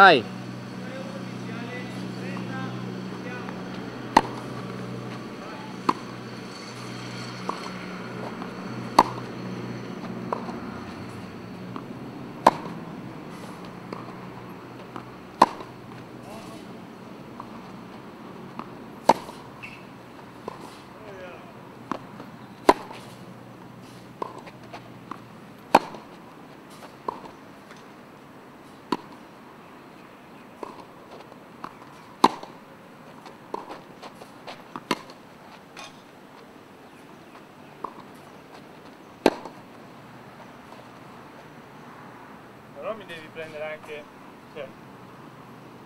Vai! Prendere anche cioè,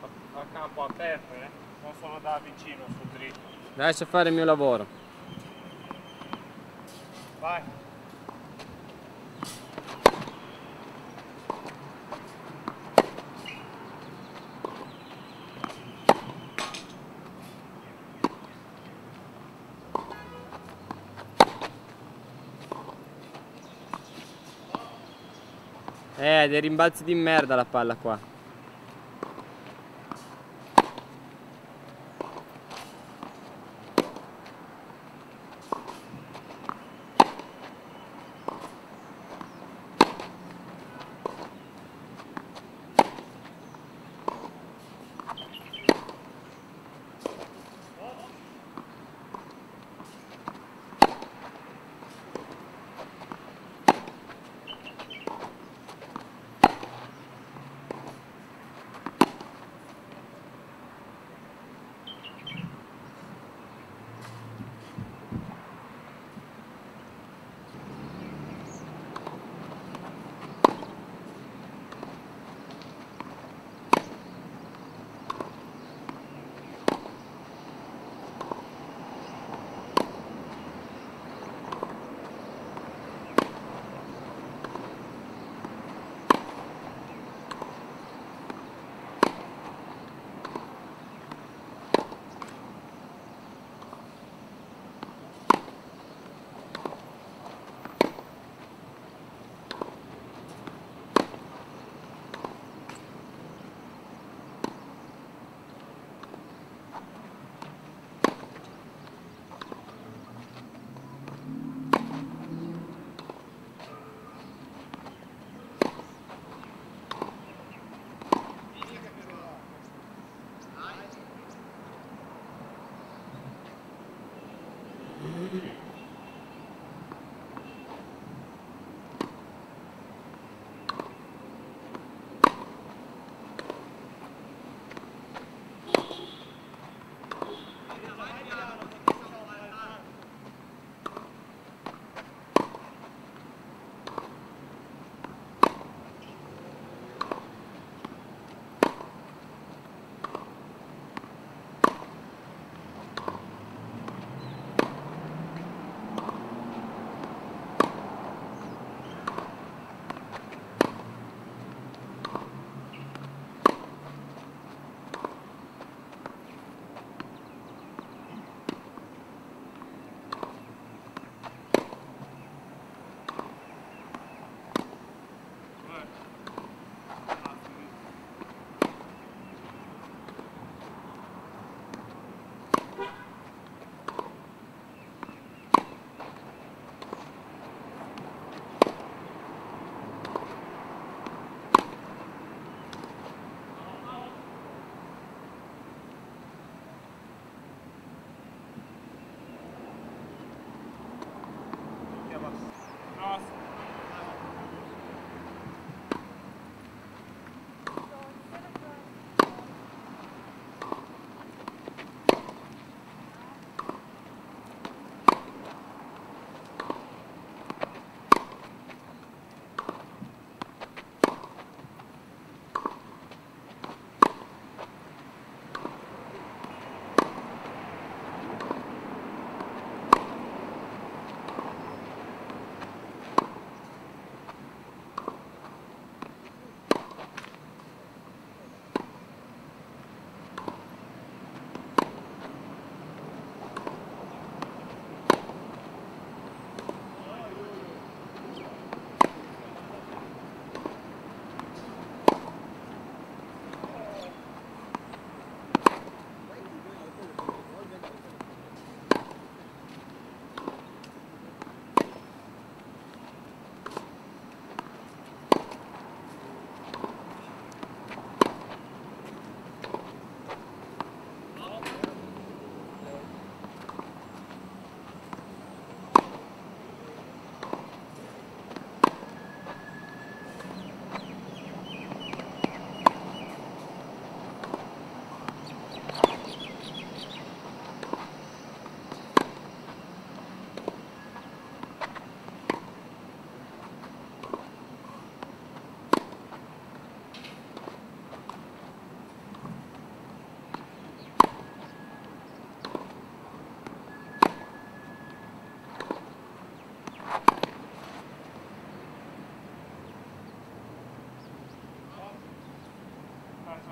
a, a campo aperto, eh? non solo da vicino sul dritto. Lascia fare il mio lavoro. Vai! Eh, dei rimbalzi di merda la palla qua.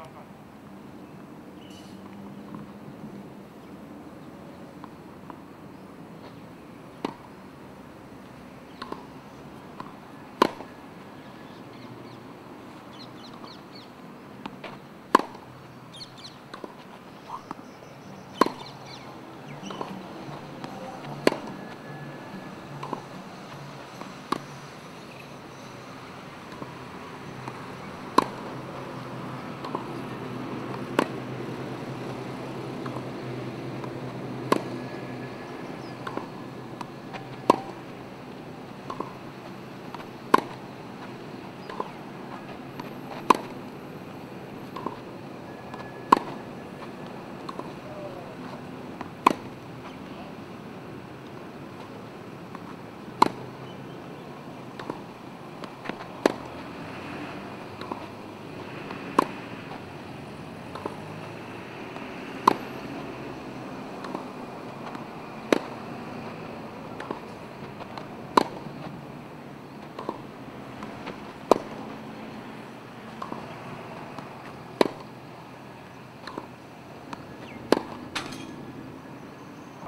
잠깐.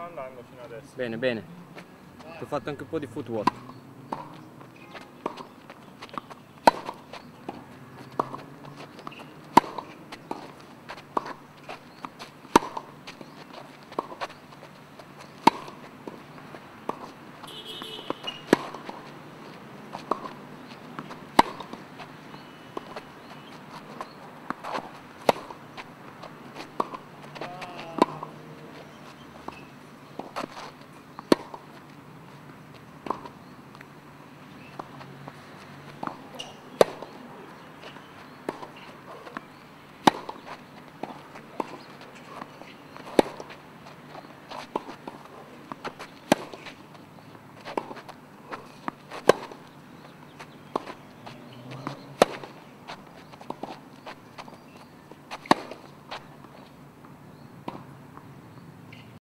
Andando fino adesso. Bene, bene. Ti ho fatto anche un po' di footwork.